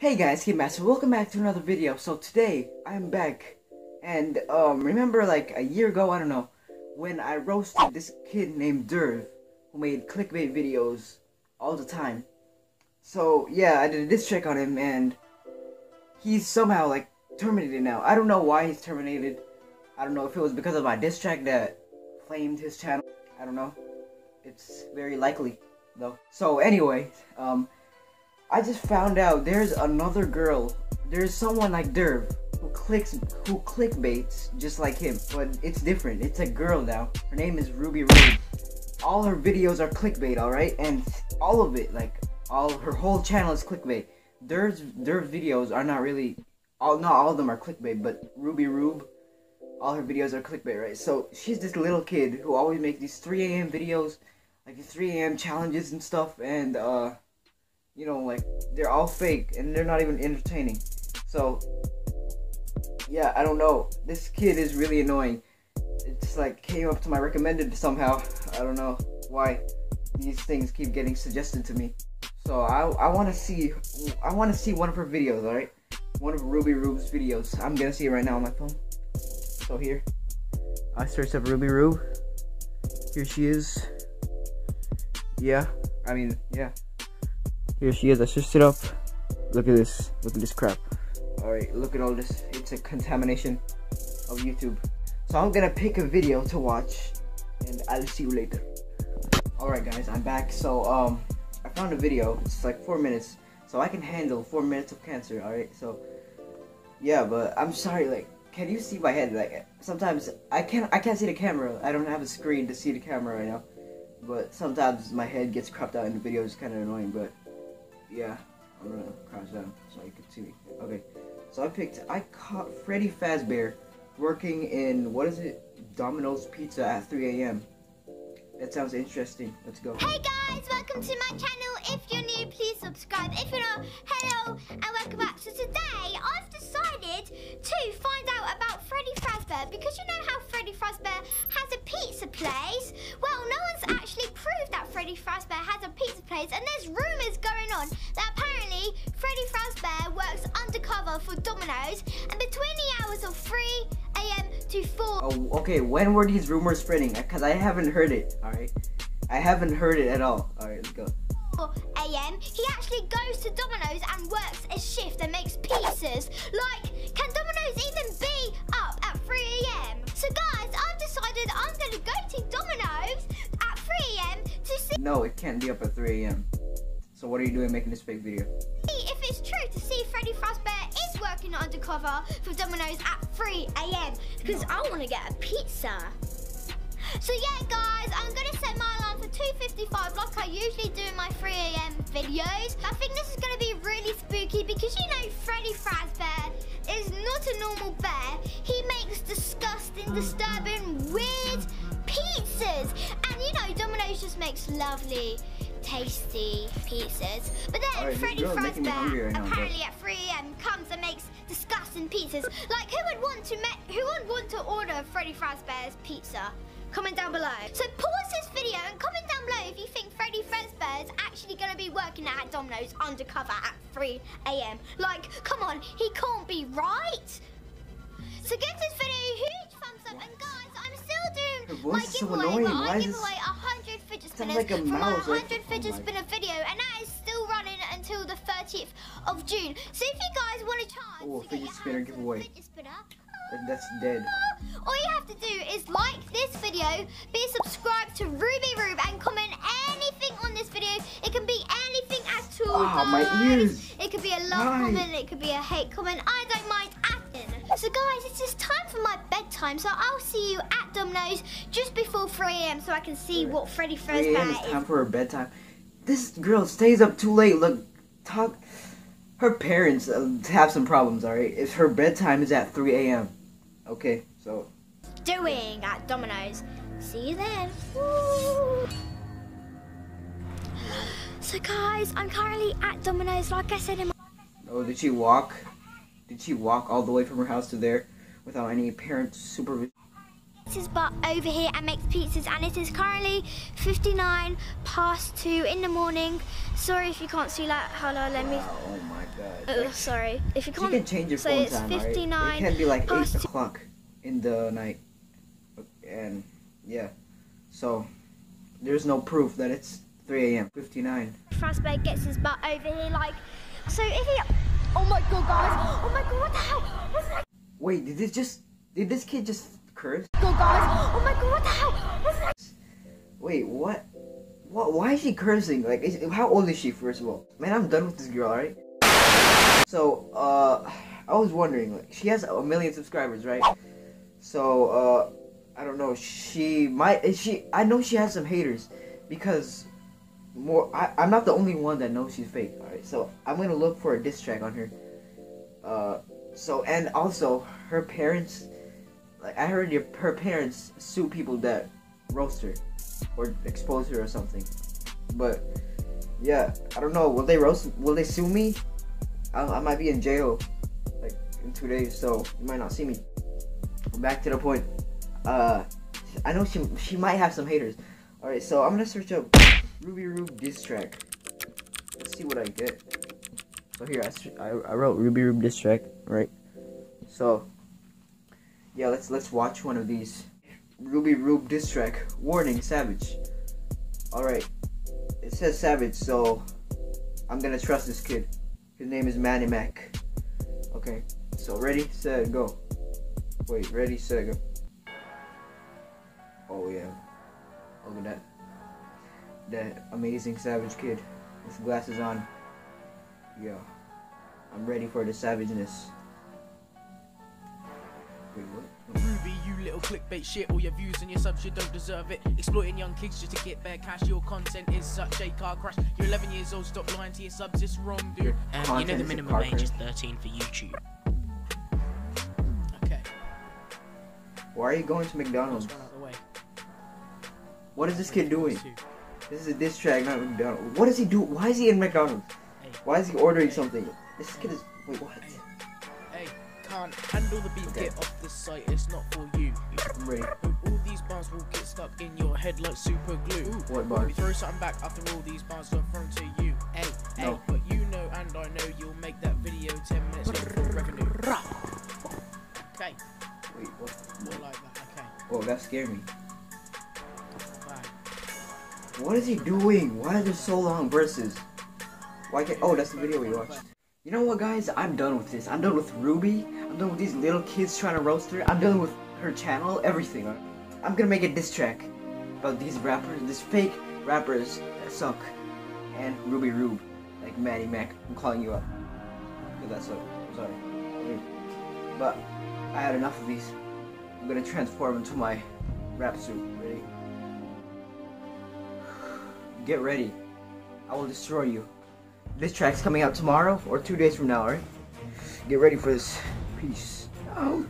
Hey guys, Skit Master, welcome back to another video. So today, I'm back, and um, remember like a year ago, I don't know, when I roasted this kid named Derv, who made clickbait videos all the time. So yeah, I did a diss check on him, and he's somehow like terminated now. I don't know why he's terminated. I don't know if it was because of my diss track that flamed his channel. I don't know. It's very likely though. So anyway, um. I just found out there's another girl. There's someone like Derv who clicks who clickbaits just like him, but it's different. It's a girl now. Her name is Ruby Rube. All her videos are clickbait, all right, and all of it, like all her whole channel is clickbait. Derv's Derv's videos are not really all not all of them are clickbait, but Ruby Rube, all her videos are clickbait, right? So she's this little kid who always makes these 3 a.m. videos, like these 3 a.m. challenges and stuff, and uh you know, like they're all fake and they're not even entertaining. So, yeah, I don't know. This kid is really annoying. It just like came up to my recommended somehow. I don't know why these things keep getting suggested to me. So I I want to see I want to see one of her videos. All right, one of Ruby Rube's videos. I'm gonna see it right now on my phone. So here, I searched up Ruby Rube. Here she is. Yeah, I mean, yeah. Here she is. I switched it up. Look at this. Look at this crap. Alright, look at all this. It's a contamination of YouTube. So I'm gonna pick a video to watch and I'll see you later. Alright guys, I'm back. So um I found a video. It's like four minutes. So I can handle four minutes of cancer, alright? So yeah, but I'm sorry, like can you see my head? Like sometimes I can't I can't see the camera. I don't have a screen to see the camera right now. But sometimes my head gets cropped out in the video, it's kinda annoying, but yeah, I'm gonna crouch down so you can see me. Okay, so I picked, I caught Freddy Fazbear working in, what is it, Domino's Pizza at 3 a.m. That sounds interesting. Let's go. Hey guys, welcome to my channel. If you're new, please subscribe. If you're not, hello and welcome back. So today, I've decided to find out about Freddy Fazbear because you know how Freddy Fazbear has a pizza place? Well, no one's actually proved that Freddy Fazbear has a pizza place and there's rumours for Domino's and between the hours of 3 a.m. to 4. Oh, okay, when were these rumors spreading? Uh, because I haven't heard it, alright? I haven't heard it at all. Alright, let's go. a.m. He actually goes to Domino's and works a shift and makes pizzas. Like, can Domino's even be up at 3 a.m.? So guys, I've decided I'm going to go to Domino's at 3 a.m. to see... No, it can't be up at 3 a.m. So what are you doing making this fake video? See If it's true to see Freddy Fazbear is working undercover for Domino's at 3 a.m. Because I want to get a pizza. So yeah, guys, I'm going to set my alarm for 2.55 like I usually do in my 3 a.m. videos. I think this is going to be really spooky because you know Freddy Fazbear is not a normal bear. He makes disgusting, disturbing, weird pizzas. And you know, Domino's just makes lovely tasty pizzas. But then right, Freddy Fazbear apparently at 3 a.m. comes and makes disgusting pizzas. Like who would want to who would want to order Freddy Fazbear's pizza? Comment down below. So pause this video and comment down below if you think Freddy Fazbear is actually going to be working at Domino's undercover at 3 a.m. Like, come on, he can't be right. So give this video a huge thumbs up. And guys, I'm still doing my giveaway, so but I give away 100 spinners like from oh my 100 fidget oh spinner video. And that is still running until the 30th of June. So if you guys want a chance oh, to get fidget spinner giveaway. Fidget spinner, that's dead. All you have to do is like this video, be subscribed to Ruby Rube, and comment anything on this video. It can be anything at all. Oh, my ears. It could be a love Why? comment, it could be a hate comment. I don't mind. So guys, it's just time for my bedtime. So I'll see you at Domino's just before 3 a.m. so I can see what Freddy Fazbear is. time for her bedtime. This girl stays up too late. Look, talk. Her parents uh, have some problems, alright? If her bedtime is at 3 a.m. Okay, so. Doing at Domino's. See you then. So guys, I'm currently at Domino's, like I said in my... Oh, did she walk? Did she walk all the way from her house to there without any parent supervision? his butt over here and makes pizzas and it is currently 59 past 2 in the morning. Sorry if you can't see that. Hold on, let me... Wow, oh my god. Uh, sorry. If you can't... You can change your so phone it's time, 59 right? It can be like 8 o'clock in the night. And, yeah. So, there's no proof that it's 3 a.m. 59. Fazbear gets his butt over here like... So if he... Oh my god, guys. Oh my god, what the hell? What the Wait, did this just... Did this kid just curse? god, guys. Oh my god, what the hell? What the Wait, what? What? Why is she cursing? Like, is, how old is she, first of all? Man, I'm done with this girl, alright? So, uh, I was wondering, like, she has a million subscribers, right? So, uh, I don't know, she might, she, I know she has some haters, because more, I, I'm not the only one that knows she's fake, alright? So, I'm gonna look for a diss track on her. Uh, so, and also, her parents, like, I heard your, her parents sue people that roast her or expose her or something. But yeah, I don't know. Will they roast? Will they sue me? I, I might be in jail like in two days, so you might not see me. Back to the point. Uh, I know she she might have some haters. All right, so I'm gonna search up Ruby Rube diss track. Let's see what I get. So here I, I, wrote Ruby Rube diss track, right? So yeah, let's let's watch one of these. Ruby Rube diss track. Warning, Savage. Alright. It says Savage, so I'm gonna trust this kid. His name is Manny Mac. Okay. So ready, set, go. Wait, ready, set, go. Oh yeah. Look at that. That amazing Savage kid with glasses on. Yeah. I'm ready for the savageness. Wait, what? Ruby, you little clickbait shit. All your views and your subs, you don't deserve it. Exploiting young kids just to get their cash. Your content is such a car crash. You're 11 years old, stop lying to your subs. It's wrong, dude. Your Um, you know the minimum car age is 13 for YouTube. Okay, Why are you going to McDonald's? let's out of the way. What is this kid doing? This is a diss track, not McDonald's. What does he do? Why is he in McDonald's? Hey, Why is he ordering something? This kid is. Wait, what? hey, hey, can't handle the beat. Okay. Get off the site. It's not for you. I'm ready. All these bars will get stuck in your head like super glue. What Hope bars? you throw something back after all these bars got thrown to you. Hey, hey, No. but you know and I know you'll make that video 10 minutes for revenue. Okay, Wait, what? more like that. Okay, Oh, that scared me. What is he doing? Why are there so long verses? Why can't? Oh, that's the video we watched. You know what, guys? I'm done with this. I'm done with Ruby. I'm done with these little kids trying to roast her. I'm done with her channel, everything. I'm gonna make a diss track about these rappers, these fake rappers that suck, and Ruby Rube, like Maddie Mac. I'm calling you up. Cause that suck. I'm sorry. But I had enough of these. I'm gonna transform into my rap suit. Ready? Get ready. I will destroy you. This track's coming out tomorrow or two days from now, alright? Get ready for this. Peace out.